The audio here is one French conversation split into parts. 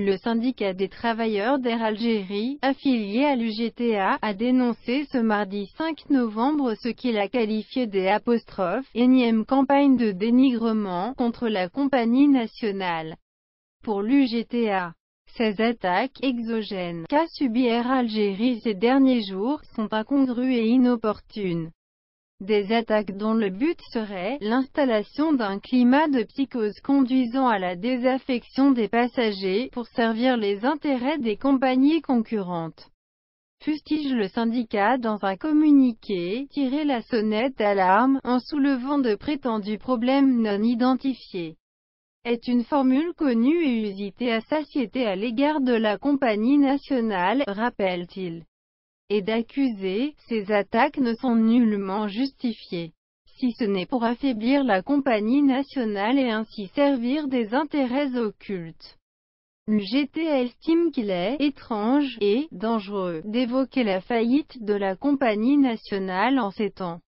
Le syndicat des travailleurs d'Air Algérie, affilié à l'UGTA, a dénoncé ce mardi 5 novembre ce qu'il a qualifié des apostrophes, énième campagne de dénigrement, contre la compagnie nationale. Pour l'UGTA, ces attaques exogènes qu'a subi Air Algérie ces derniers jours sont incongrues et inopportunes. Des attaques dont le but serait l'installation d'un climat de psychose conduisant à la désaffection des passagers pour servir les intérêts des compagnies concurrentes. Fustige le syndicat dans un communiqué, tirer la sonnette d'alarme, en soulevant de prétendus problèmes non identifiés est une formule connue et usitée à satiété à l'égard de la compagnie nationale, rappelle-t-il et d'accuser, ces attaques ne sont nullement justifiées. Si ce n'est pour affaiblir la compagnie nationale et ainsi servir des intérêts occultes. L'UGT estime qu'il est étrange et dangereux d'évoquer la faillite de la compagnie nationale en ces temps.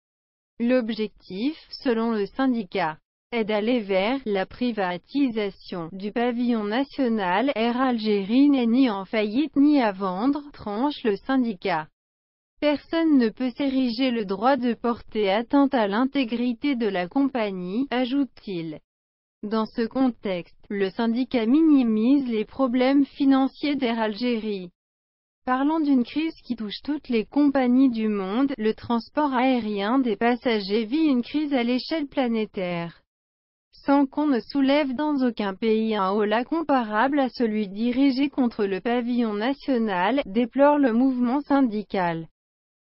L'objectif, selon le syndicat, est d'aller vers la privatisation du pavillon national. Air Algérie n'est ni en faillite ni à vendre, tranche le syndicat. Personne ne peut s'ériger le droit de porter atteinte à l'intégrité de la compagnie, ajoute-t-il. Dans ce contexte, le syndicat minimise les problèmes financiers d'Air Algérie. Parlant d'une crise qui touche toutes les compagnies du monde, le transport aérien des passagers vit une crise à l'échelle planétaire sans qu'on ne soulève dans aucun pays un holà comparable à celui dirigé contre le pavillon national, déplore le mouvement syndical.